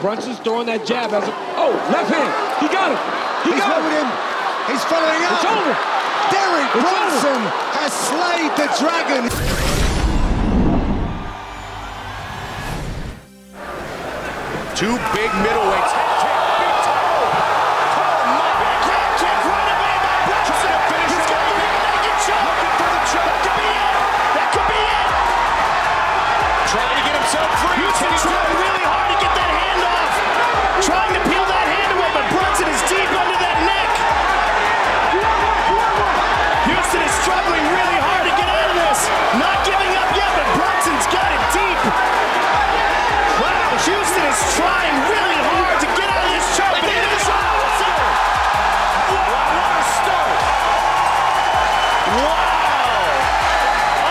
Brunson's throwing that jab as a, oh, left hand. He got him. He He's got him. him. He's following up. It's over. Derek It's Brunson has slayed the dragon. Two big middleweights. Is trying really hard to get out of this choke, but it is over. What a start. Wow.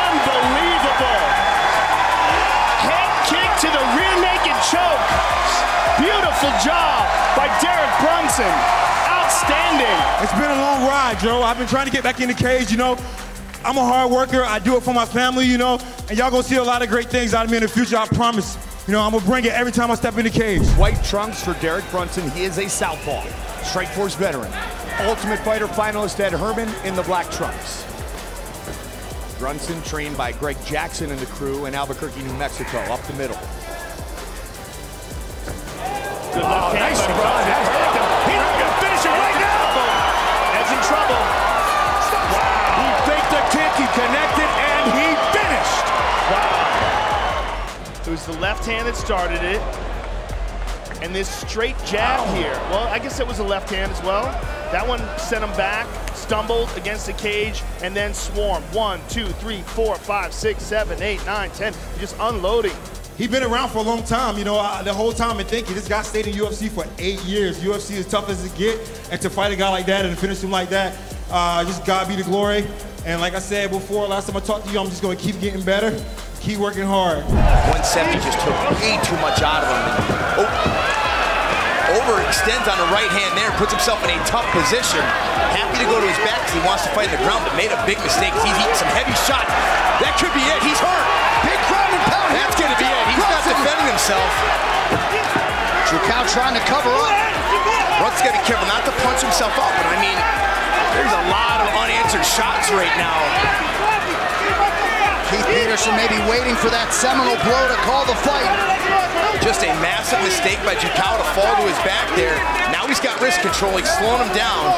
Unbelievable. Head kick to the rear naked choke. Beautiful job by Derek Brunson. Outstanding. It's been a long ride, Joe. I've been trying to get back in the cage, you know. I'm a hard worker. I do it for my family, you know. And y'all gonna see a lot of great things out of me in the future, I promise. You know, I'm gonna bring it every time I step in the cage. White trunks for Derek Brunson. He is a southpaw, Strikeforce veteran. Ultimate Fighter finalist Ed Herman in the black trunks. Brunson trained by Greg Jackson and the crew in Albuquerque, New Mexico, up the middle. Good left hand by Brunson. He's going to finish it right now. Ed's in trouble. He faked the kick, he connected, the left hand that started it. And this straight jab here. Well, I guess it was a left hand as well. That one sent him back, stumbled against the cage, and then swarmed. One, two, three, four, five, six, seven, eight, nine, ten. Just unloading. He's been around for a long time, you know. I, the whole time, I'm thinking this guy stayed in UFC for eight years. UFC is tough as it get, and to fight a guy like that and finish him like that, uh, just God be the glory. And like I said before, last time I talked to you, I'm just gonna keep getting better, keep working hard. 170 just took way too much out of him. Oh. Overextends on the right hand there, puts himself in a tough position. Happy to go to his back because he wants to fight in the ground, but made a big mistake. He's eating some heavy shots. That could be it. He's hurt. Big ground and pound. That's going to be it. He's not defending himself. Jucão trying to cover up. Rutt's got to be careful not to punch himself up, but I mean, there's a lot of unanswered shots right now. Keith Peterson may be waiting for that seminal blow to call the fight. Just a massive mistake by Jucão to fall to his back there. Now he's got wrist control. He's slowing him down.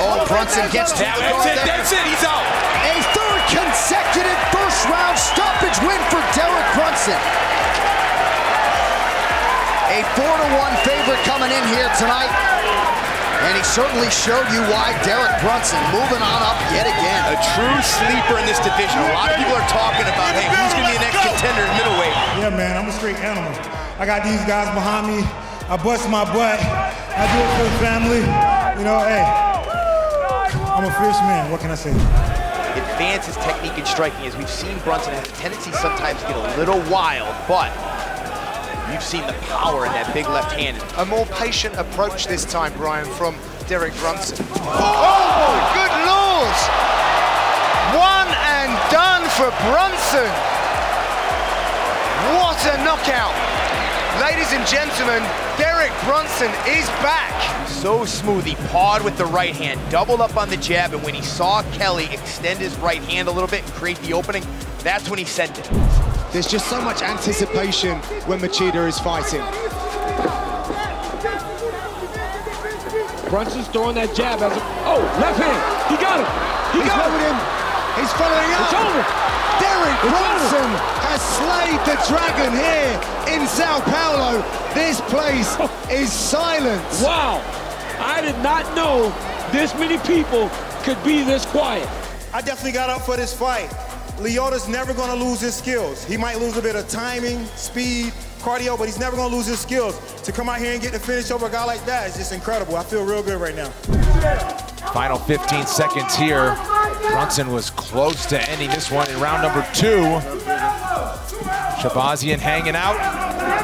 Oh, Brunson gets to the that's it. there. That's it. He's out. A third consecutive first round stoppage win for Derek Brunson. A four to one favorite coming in here tonight. And he certainly showed you why Derek Brunson moving on up yet again. A true sleeper in this division. A lot of people are talking about, hey, who's going to be the next contender in middleweight? Yeah, man, I'm a straight animal. I got these guys behind me. I bust my butt. I do it for the family. You know, hey, I'm a fierce man. What can I say? Advance his technique in striking. As we've seen, Brunson has a tendency sometimes to get a little wild, but you've seen the power in that big left hand. A more patient approach this time, Brian, from Derek Brunson. Oh, good lord! One and done for Brunson. What a knockout. Ladies and gentlemen, Derek Brunson is back. So smooth, he pawed with the right hand, doubled up on the jab, and when he saw Kelly extend his right hand a little bit and create the opening, that's when he sent it. There's just so much anticipation when Machida is fighting. Brunson's throwing that jab as a, oh, left hand. He got him. He He's got him. moving him. He's following up. It's over. Derek It's Brunson has slayed the dragon here in Sao Paulo. This place is silent. Wow. I did not know this many people could be this quiet. I definitely got up for this fight. Lyoto's never gonna lose his skills. He might lose a bit of timing, speed, cardio, but he's never gonna lose his skills. To come out here and get the finish over a guy like that is just incredible. I feel real good right now. Final 15 seconds here. Brunson was close to ending this one in round number two. Shahbazyan hanging out.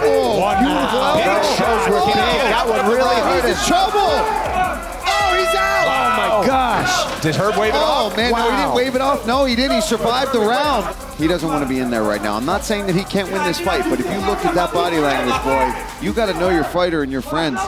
Oh, One beautiful more. elbow. Big shot. Those. That one really hurt He's his trouble. Gosh. Did Herb wave it Oh, off? Oh, man, no, he didn't wave it off. No, he didn't. He survived the round. he doesn't want to be in there right now. I'm not saying that he can't win this fight, but if you look at that body language, boy, you got to know your fighter and your friends.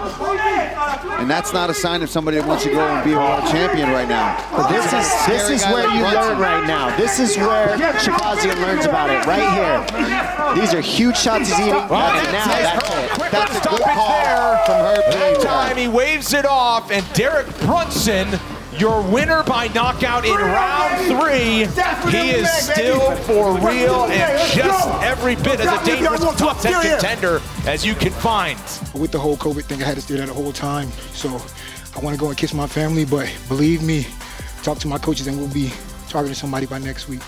And that's not a sign of somebody that wants to go and be a world champion right now. But this is this is where you learn right now. This is where Shahbazyan learns about it, right here. These are huge shots he's eating. Well, and now that's that's it. it. That's a good call there. from Herb That time he waves it off, and Derek Brunson, your winner by knockout in round three. He is still for real and just every bit as a dangerous top 10 contender as you can find. With the whole COVID thing, I had to stay there the whole time. So I want to go and kiss my family, but believe me, talk to my coaches and we'll be targeting somebody by next week.